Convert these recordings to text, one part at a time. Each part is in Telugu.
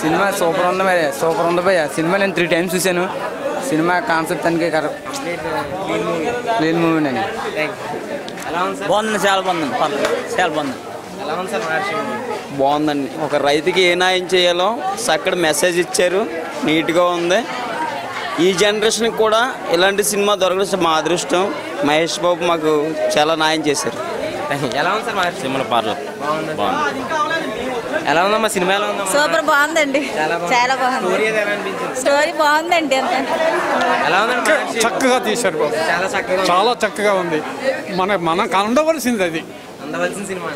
సినిమా సూపర్ ఉంది మరి సూపర్ ఉంది భయ్య. సినిమా నేను త్రీ టైమ్స్ చూశాను. సినిమా కాన్సెప్ట్ అనికి కరెక్ట్ మూవీ అండి బాగుంది చాలా బాగుంది చాలా బాగుంది బాగుందండి. ఒక రైతుకి ఏ న్యాయం చేయాలో అక్కడ మెసేజ్ ఇచ్చారు. నీట్గా ఉంది. ఈ జనరేషన్కి కూడా ఇలాంటి సినిమా దొరకడం మా అదృష్టం. మహేష్ బాబు మాకు చాలా న్యాయం చేశారు. ఎలా ఉంది సార్ సినిమా పర్లేదు బాగుంది. ఎలా ఉందమ్మా? సినిమా ఎలా ఉందమ్మా? సూపర్ బాగుందండి. చాలా బాగుంది. చాలా బాగుంది. స్టోరీ బాగుందండి అంత. ఎలా ఉందండి? చక్కగా తీశారు బాబు. చాలా చక్కగా ఉంది. చాలా చక్కగా ఉంది. మన మనం ఉండవలసింది అది. Cinema cinema.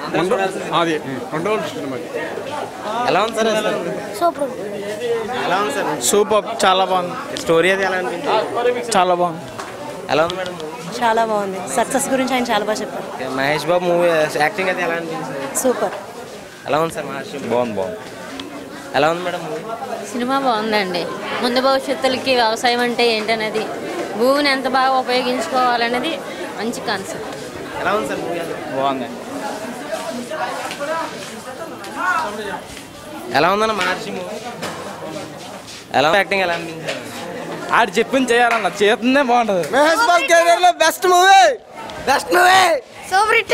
అది ఎలా ఉంది సార్? సూపర్. ఎలా ఉంది సార్? సూపర్ చాలా బాగుంది. స్టోరీ అది ఎలా అనిపించింది? చాలా బాగుంది. ఎలా ఉంది మేడం చాలా బాగుంది. సక్సెస్ గురించి ఆయన చాలా బాగా చెప్పారు. మహేష్ బాబు మూవీ యాక్టింగ్ అది ఎలా అనిపించింది? సూపర్. ఎలా ఉంది సార్ మహర్షి? బాగుంది బాగుంది. ఎలా ఉంది మేడం సినిమా బాగుందండి. ముందు భవిష్యత్తులకి వ్యవసాయం అంటే ఏంటనేది భూమిని ఎంత బాగా ఉపయోగించుకోవాలనేది మంచి కాన్సెప్ట్ ఎలా ఉంది సార్ బాగుంది. ఎలా ఉందన్న మహర్షి మూవీ? ఎలా యాక్టింగ్ ఎలా ఆడు చెప్పింది చేయాలన్న చేతుందే బాగుంటుంది. మహేష్ బాబు కెరీర్లో best movie best movie super hit